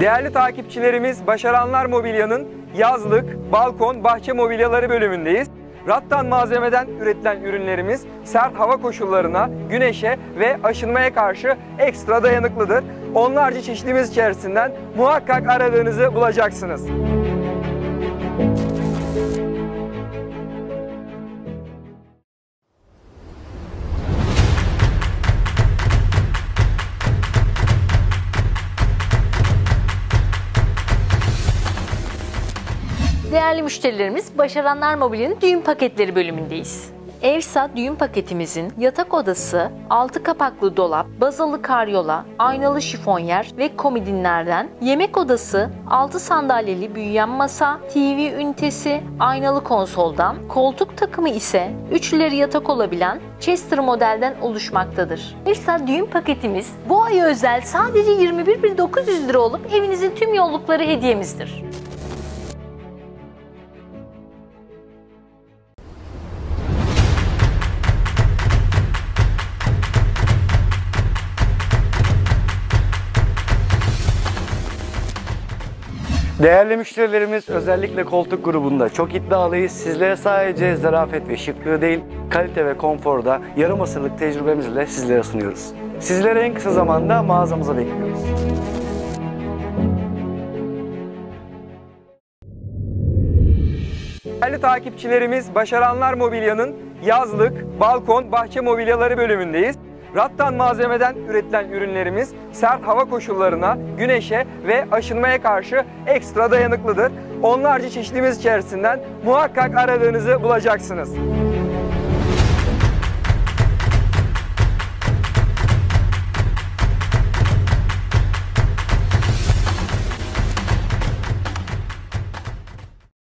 Değerli takipçilerimiz, Başaranlar Mobilya'nın yazlık, balkon, bahçe mobilyaları bölümündeyiz. Rattan malzemeden üretilen ürünlerimiz sert hava koşullarına, güneşe ve aşınmaya karşı ekstra dayanıklıdır. Onlarca çeşitimiz içerisinden muhakkak aradığınızı bulacaksınız. Değerli müşterilerimiz, Başaranlar Mobilya'nın düğün paketleri bölümündeyiz. Evsa düğün paketimizin yatak odası, altı kapaklı dolap, bazalı karyola, aynalı şifonyer ve komodinlerden, yemek odası, altı sandalyeli büyüyen masa, TV ünitesi, aynalı konsoldan, koltuk takımı ise üçlüleri yatak olabilen Chester modelden oluşmaktadır. Evsa düğün paketimiz bu ay özel sadece 21.900 lira olup evinizin tüm yollukları hediyemizdir. Değerli müşterilerimiz özellikle koltuk grubunda çok iddialıyız. Sizlere sadece zarafet ve şıklığı değil, kalite ve konforda yarım asırlık tecrübemizle sizlere sunuyoruz. Sizlere en kısa zamanda mağazamıza bekliyoruz. Değerli takipçilerimiz, Başaranlar Mobilya'nın yazlık, balkon, bahçe mobilyaları bölümündeyiz. Rattan malzemeden üretilen ürünlerimiz sert hava koşullarına, güneşe ve aşınmaya karşı ekstra dayanıklıdır. Onlarca çeşitimiz içerisinden muhakkak aradığınızı bulacaksınız.